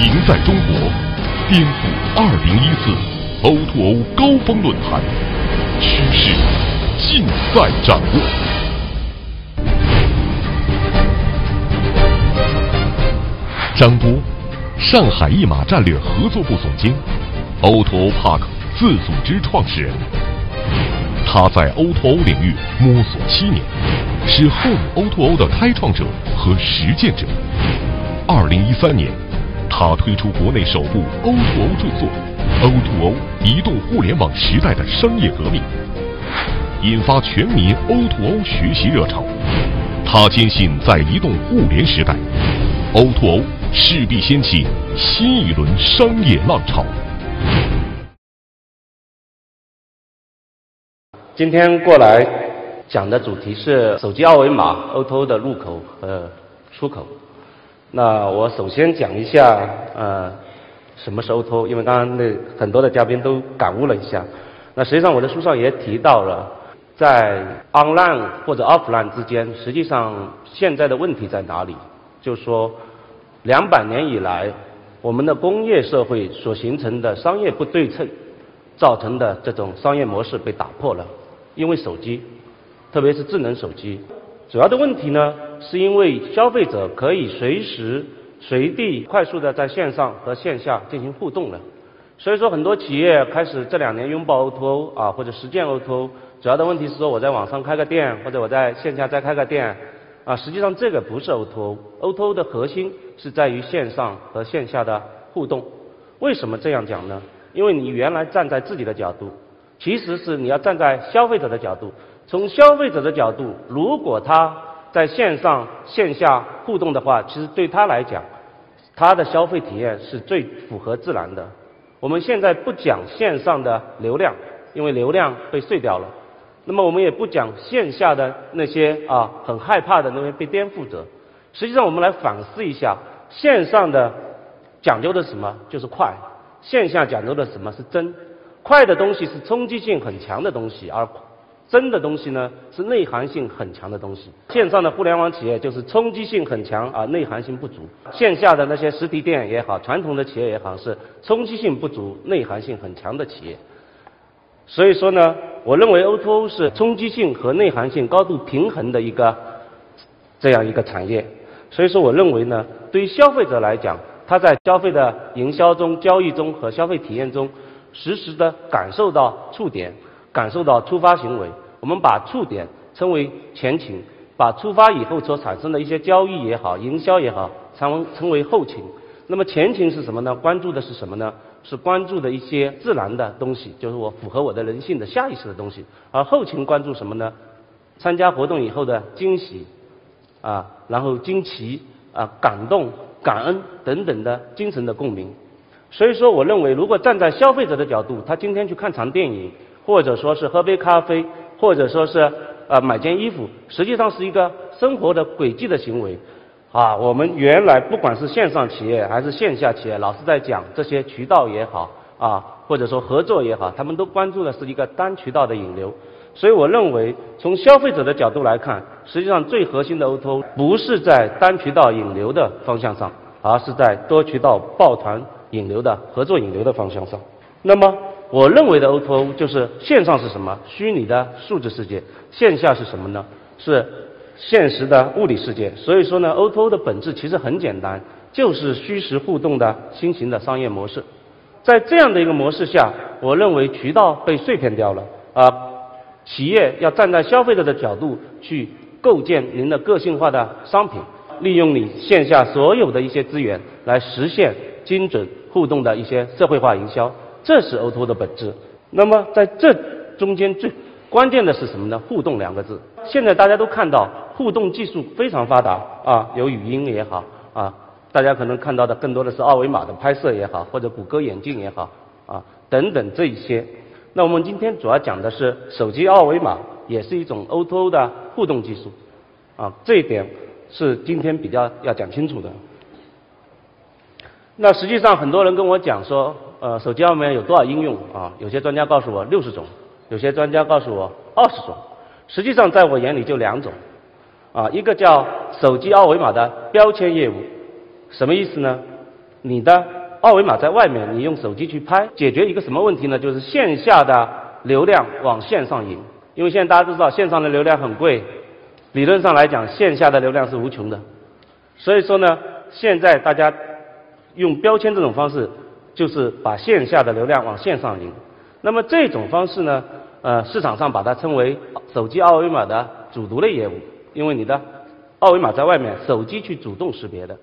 赢在中国，颠覆二零一四 O2O 高峰论坛，趋势尽在掌握。张波，上海一马战略合作部总监，O2O Park 自组织创始人。他在 O2O 领域摸索七年，是 Home O2O 的开创者和实践者。二零一三年，他推出国内首部 O2O 著作《O2O 移动互联网时代的商业革命》，引发全民 O2O 学习热潮。他坚信，在移动互联时代，O2O 势必掀起新一轮商业浪潮。今天过来讲的主题是手机二维码 O2O 的入口和出口。那我首先讲一下，呃，什么是 O2O？因为刚刚那很多的嘉宾都感悟了一下。那实际上我的书上也提到了，在 online 或者 offline 之间，实际上现在的问题在哪里？就是说，两百年以来，我们的工业社会所形成的商业不对称，造成的这种商业模式被打破了。因为手机，特别是智能手机。主要的问题呢，是因为消费者可以随时随地快速的在线上和线下进行互动了，所以说很多企业开始这两年拥抱 O2O 啊，或者实践 O2O。主要的问题是说我在网上开个店，或者我在线下再开个店啊，实际上这个不是 O2O。O2O 的核心是在于线上和线下的互动。为什么这样讲呢？因为你原来站在自己的角度，其实是你要站在消费者的角度。从消费者的角度，如果他在线上线下互动的话，其实对他来讲，他的消费体验是最符合自然的。我们现在不讲线上的流量，因为流量被碎掉了。那么我们也不讲线下的那些啊很害怕的那些被颠覆者。实际上，我们来反思一下，线上的讲究的什么？就是快；线下讲究的什么是真？快的东西是冲击性很强的东西，而真的东西呢，是内涵性很强的东西。线上的互联网企业就是冲击性很强啊，内涵性不足；线下的那些实体店也好，传统的企业也好，是冲击性不足、内涵性很强的企业。所以说呢，我认为 O2O 是冲击性和内涵性高度平衡的一个这样一个产业。所以说，我认为呢，对于消费者来讲，他在消费的营销中、交易中和消费体验中，实时的感受到触点。感受到触发行为，我们把触点称为前情，把触发以后所产生的一些交易也好、营销也好，称称为后情。那么前情是什么呢？关注的是什么呢？是关注的一些自然的东西，就是我符合我的人性的下意识的东西。而后情关注什么呢？参加活动以后的惊喜啊，然后惊奇啊、感动、感恩等等的精神的共鸣。所以说，我认为如果站在消费者的角度，他今天去看场电影。或者说是喝杯咖啡，或者说是呃买件衣服，实际上是一个生活的轨迹的行为啊。我们原来不管是线上企业还是线下企业，老是在讲这些渠道也好啊，或者说合作也好，他们都关注的是一个单渠道的引流。所以我认为，从消费者的角度来看，实际上最核心的 O2O 不是在单渠道引流的方向上，而是在多渠道抱团引流的合作引流的方向上。那么。我认为的 O2O 就是线上是什么？虚拟的数字世界，线下是什么呢？是现实的物理世界。所以说呢，O2O 的本质其实很简单，就是虚实互动的新型的商业模式。在这样的一个模式下，我认为渠道被碎片掉了啊，企业要站在消费者的角度去构建您的个性化的商品，利用你线下所有的一些资源来实现精准互动的一些社会化营销。这是 O2O 的本质。那么在这中间最关键的是什么呢？互动两个字。现在大家都看到互动技术非常发达啊，有语音也好啊，大家可能看到的更多的是二维码的拍摄也好，或者谷歌眼镜也好啊等等这一些。那我们今天主要讲的是手机二维码也是一种 O2O 的互动技术啊，这一点是今天比较要讲清楚的。那实际上很多人跟我讲说。呃，手机二维码有多少应用啊？有些专家告诉我六十种，有些专家告诉我二十种。实际上，在我眼里就两种，啊，一个叫手机二维码的标签业务，什么意思呢？你的二维码在外面，你用手机去拍，解决一个什么问题呢？就是线下的流量往线上引。因为现在大家都知道，线上的流量很贵，理论上来讲，线下的流量是无穷的。所以说呢，现在大家用标签这种方式，就是把线下的流量往线上引。那么这种方式呢，呃，市场上把它称为手机二维码的主读类业务，因为你的二维码在外面，手机去主动识别的。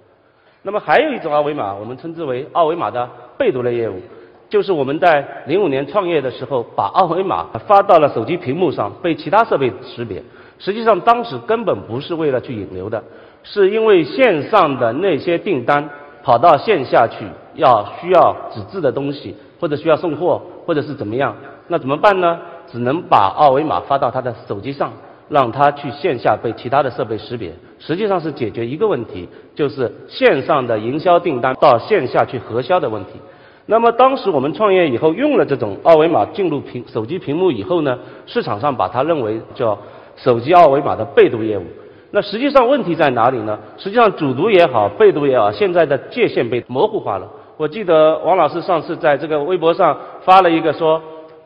那么还有一种二维码，我们称之为二维码的被读类业务，就是我们在零五年创业的时候，把二维码发到了手机屏幕上，被其他设备识别。实际上当时根本不是为了去引流的，是因为线上的那些订单跑到线下去，要需要纸质的东西，或者需要送货，或者是怎么样，那怎么办呢？只能把二维码发到他的手机上。让他去线下被其他的设备识别，实际上是解决一个问题，就是线上的营销订单到线下去核销的问题。那么当时我们创业以后用了这种二维码进入屏手机屏幕以后呢，市场上把它认为叫手机二维码的被读业务。那实际上问题在哪里呢？实际上主读也好，被读也好，现在的界限被模糊化了。我记得王老师上次在这个微博上发了一个说，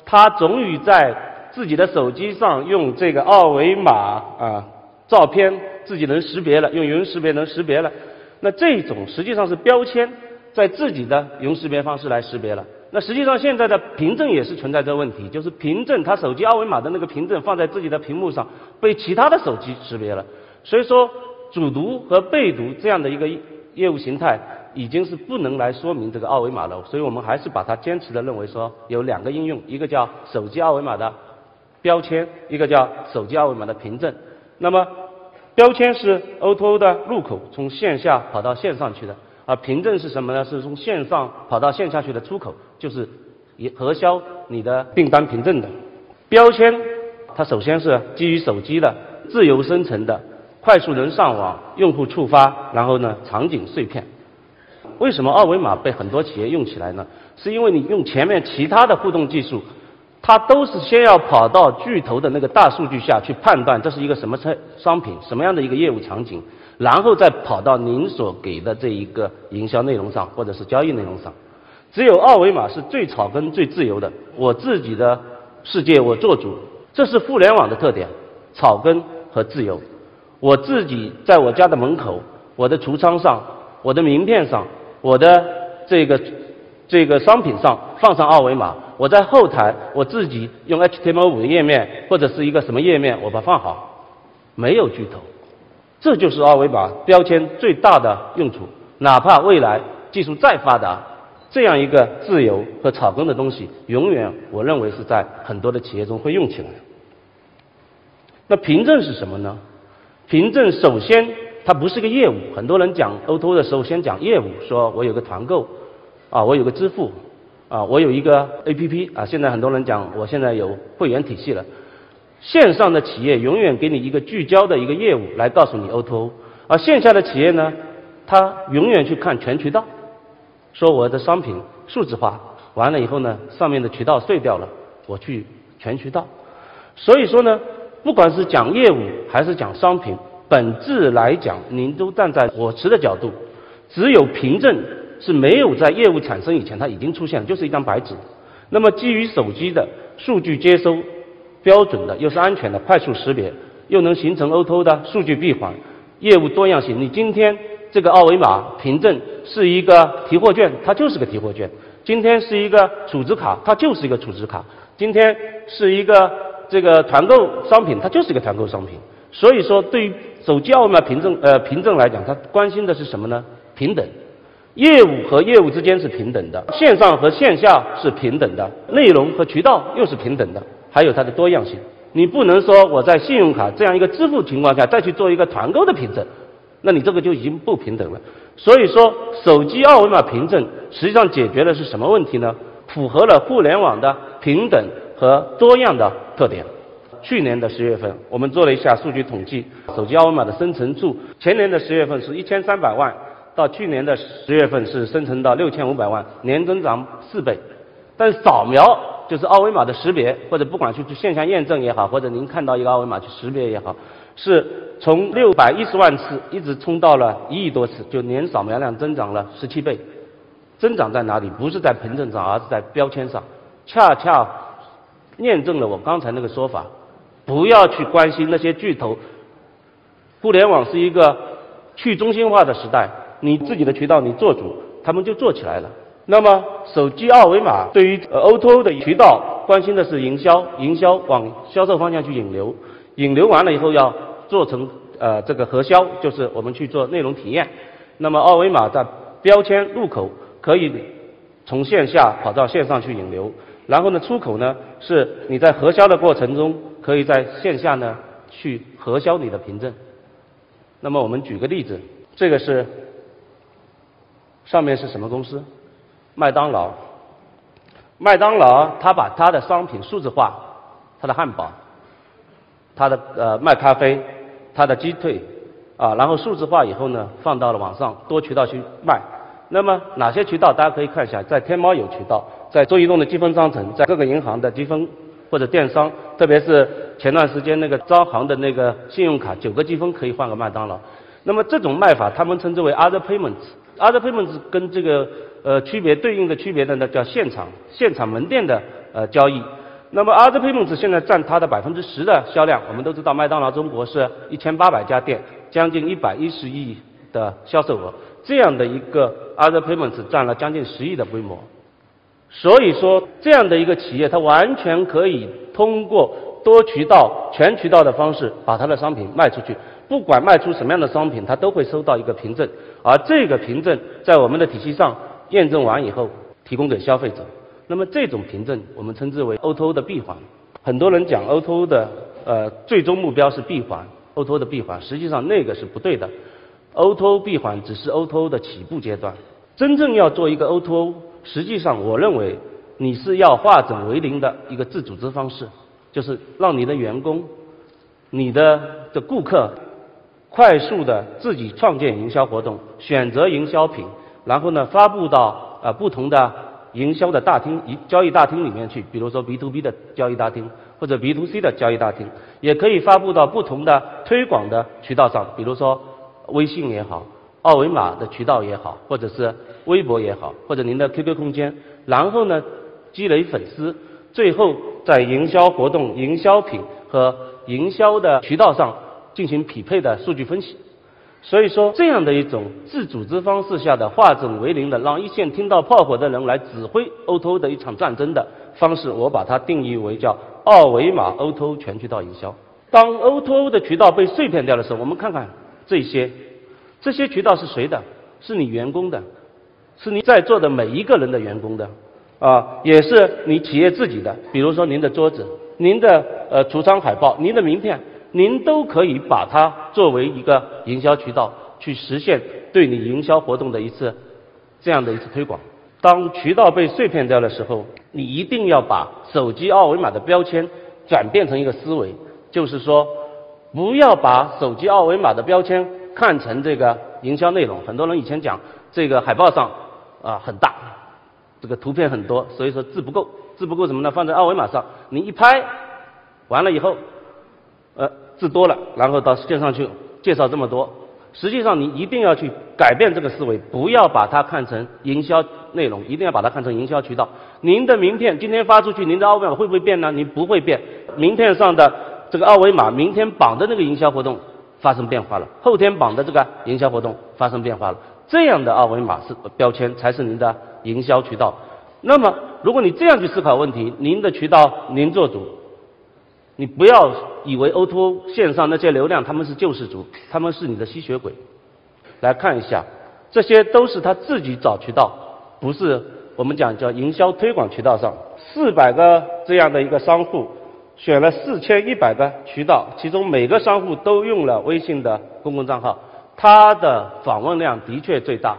他终于在。自己的手机上用这个二维码啊，照片自己能识别了，用云识别能识别了。那这种实际上是标签，在自己的云识别方式来识别了。那实际上现在的凭证也是存在这个问题，就是凭证他手机二维码的那个凭证放在自己的屏幕上，被其他的手机识别了。所以说主读和被读这样的一个业务形态，已经是不能来说明这个二维码了。所以我们还是把它坚持的认为说有两个应用，一个叫手机二维码的。标签一个叫手机二维码的凭证，那么标签是 O2O 的入口，从线下跑到线上去的，而凭证是什么呢？是从线上跑到线下去的出口，就是核销你的订单凭证的。标签它首先是基于手机的自由生成的，快速能上网，用户触发，然后呢场景碎片。为什么二维码被很多企业用起来呢？是因为你用前面其他的互动技术。它都是先要跑到巨头的那个大数据下去判断这是一个什么产商品，什么样的一个业务场景，然后再跑到您所给的这一个营销内容上或者是交易内容上。只有二维码是最草根、最自由的，我自己的世界我做主，这是互联网的特点，草根和自由。我自己在我家的门口、我的橱窗上、我的名片上、我的这个这个商品上放上二维码。我在后台，我自己用 HTML5 的页面或者是一个什么页面，我把它放好，没有巨头，这就是二维码标签最大的用处。哪怕未来技术再发达，这样一个自由和草根的东西，永远我认为是在很多的企业中会用起来。那凭证是什么呢？凭证首先它不是个业务，很多人讲 O2O 的时候先讲业务，说我有个团购，啊，我有个支付。啊，我有一个 A P P 啊，现在很多人讲，我现在有会员体系了。线上的企业永远给你一个聚焦的一个业务来告诉你 O to O，而线下的企业呢，他永远去看全渠道，说我的商品数字化完了以后呢，上面的渠道碎掉了，我去全渠道。所以说呢，不管是讲业务还是讲商品，本质来讲，您都站在我持的角度，只有凭证。是没有在业务产生以前，它已经出现了，就是一张白纸。那么基于手机的数据接收，标准的又是安全的快速识别，又能形成 O2O 的数据闭环，业务多样性。你今天这个二维码凭证是一个提货券，它就是个提货券；今天是一个储值卡，它就是一个储值卡；今天是一个这个团购商品，它就是一个团购商品。所以说，对于手机二维码凭证呃凭证来讲，它关心的是什么呢？平等。业务和业务之间是平等的，线上和线下是平等的，内容和渠道又是平等的，还有它的多样性。你不能说我在信用卡这样一个支付情况下再去做一个团购的凭证，那你这个就已经不平等了。所以说，手机二维码凭证实际上解决的是什么问题呢？符合了互联网的平等和多样的特点。去年的十月份，我们做了一下数据统计，手机二维码的生成数，前年的十月份是一千三百万。到去年的十月份是生成到六千五百万，年增长四倍。但扫描就是二维码的识别，或者不管去去线下验证也好，或者您看到一个二维码去识别也好，是从六百一十万次一直冲到了一亿多次，就年扫描量增长了十七倍。增长在哪里？不是在凭证上，而是在标签上，恰恰验证了我刚才那个说法。不要去关心那些巨头，互联网是一个去中心化的时代，你自己的渠道你做主，他们就做起来了。那么手机二维码对于 O2O 的渠道关心的是营销，营销往销售方向去引流，引流完了以后要做成呃这个核销，就是我们去做内容体验。那么二维码在标签入口可以从线下跑到线上去引流，然后呢出口呢是你在核销的过程中可以在线下呢去核销你的凭证。那么我们举个例子，这个是上面是什么公司？麦当劳。麦当劳它把它的商品数字化，它的汉堡，它的呃卖咖啡，它的鸡腿。啊，然后数字化以后呢，放到了网上，多渠道去卖。那么哪些渠道？大家可以看一下，在天猫有渠道，在中移动的积分商城，在各个银行的积分或者电商，特别是前段时间那个招行的那个信用卡，九个积分可以换个麦当劳。那么这种卖法，他们称之为 other payments。other payments 跟这个呃区别对应的区别的呢，叫现场现场门店的呃交易。那么 other payments 现在占它的百分之十的销量。我们都知道，麦当劳中国是一千八百家店。将近一百一十亿的销售额，这样的一个 other payments 占了将近十亿的规模。所以说，这样的一个企业，它完全可以通过多渠道、全渠道的方式把他的商品卖出去。不管卖出什么样的商品，他都会收到一个凭证，而这个凭证在我们的体系上验证完以后，提供给消费者。那么这种凭证，我们称之为 O2O 的闭环。很多人讲 O2O 的呃最终目标是闭环。O2O 的闭环，实际上那个是不对的。O2O 闭环只是 O2O 的起步阶段，真正要做一个 O2O，实际上我认为你是要化整为零的一个自组织方式，就是让你的员工、你的的顾客快速的自己创建营销活动，选择营销品，然后呢发布到啊不同的营销的大厅、交易大厅里面去，比如说 B to B 的交易大厅。或者 B to C 的交易大厅，也可以发布到不同的推广的渠道上，比如说微信也好，二维码的渠道也好，或者是微博也好，或者您的 QQ 空间，然后呢积累粉丝，最后在营销活动、营销品和营销的渠道上进行匹配的数据分析。所以说，这样的一种自组织方式下的化整为零的，让一线听到炮火的人来指挥 O2O 的一场战争的方式，我把它定义为叫。二维码 O2O 全渠道营销。当 O2O 的渠道被碎片掉的时候，我们看看这些，这些渠道是谁的？是你员工的，是你在座的每一个人的员工的，啊，也是你企业自己的。比如说您的桌子、您的呃橱窗海报、您的名片，您都可以把它作为一个营销渠道，去实现对你营销活动的一次这样的一次推广。当渠道被碎片掉的时候，你一定要把手机二维码的标签转变成一个思维，就是说，不要把手机二维码的标签看成这个营销内容。很多人以前讲这个海报上啊很大，这个图片很多，所以说字不够，字不够什么呢？放在二维码上，你一拍完了以后，呃字多了，然后到线上去介绍这么多。实际上，你一定要去改变这个思维，不要把它看成营销内容，一定要把它看成营销渠道。您的名片今天发出去，您的二维码会不会变呢？您不会变。名片上的这个二维码，明天绑的那个营销活动发生变化了，后天绑的这个营销活动发生变化了，这样的二维码是标签才是您的营销渠道。那么，如果你这样去思考问题，您的渠道您做主。你不要以为 O2O 线上那些流量他们是救世主，他们是你的吸血鬼。来看一下，这些都是他自己找渠道，不是我们讲叫营销推广渠道上。四百个这样的一个商户，选了四千一百个渠道，其中每个商户都用了微信的公共账号，它的访问量的确最大，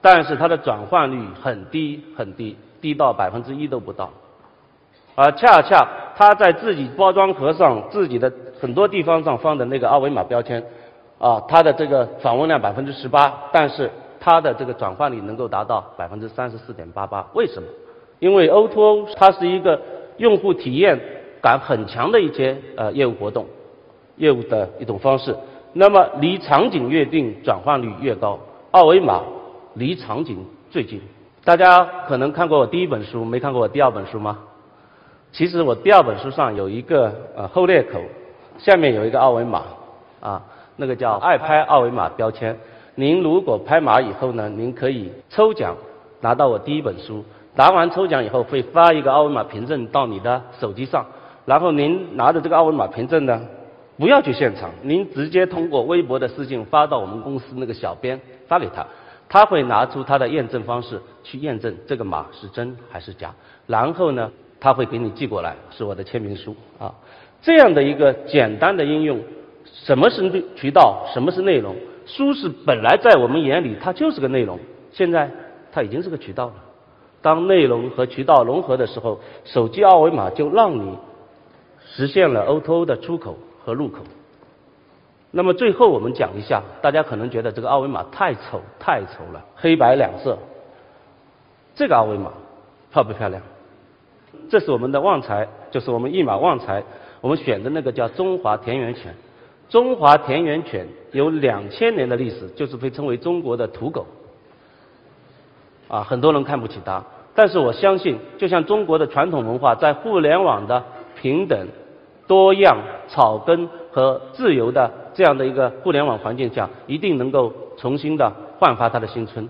但是它的转换率很低很低，低到百分之一都不到。而恰恰它在自己包装盒上、自己的很多地方上放的那个二维码标签，啊，它的这个访问量百分之十八，但是它的这个转换率能够达到百分之三十四点八八。为什么？因为 O2O 它是一个用户体验感很强的一些呃业务活动、业务的一种方式。那么离场景越近，转换率越高。二维码离场景最近。大家可能看过我第一本书，没看过我第二本书吗？其实我第二本书上有一个呃后裂口，下面有一个二维码，啊，那个叫爱拍二维码标签。您如果拍码以后呢，您可以抽奖拿到我第一本书。拿完抽奖以后，会发一个二维码凭证到你的手机上，然后您拿着这个二维码凭证呢，不要去现场，您直接通过微博的私信发到我们公司那个小编发给他，他会拿出他的验证方式去验证这个码是真还是假，然后呢，他会给你寄过来，是我的签名书啊。这样的一个简单的应用，什么是渠道，什么是内容？书是本来在我们眼里它就是个内容，现在它已经是个渠道了。当内容和渠道融合的时候，手机二维码就让你实现了 O2O 的出口和入口。那么最后我们讲一下，大家可能觉得这个二维码太丑太丑了，黑白两色。这个二维码漂不漂亮？这是我们的旺财，就是我们一码旺财，我们选的那个叫中华田园犬。中华田园犬有两千年的历史，就是被称为中国的土狗。啊，很多人看不起它，但是我相信，就像中国的传统文化，在互联网的平等、多样、草根和自由的这样的一个互联网环境下，一定能够重新的焕发它的新春。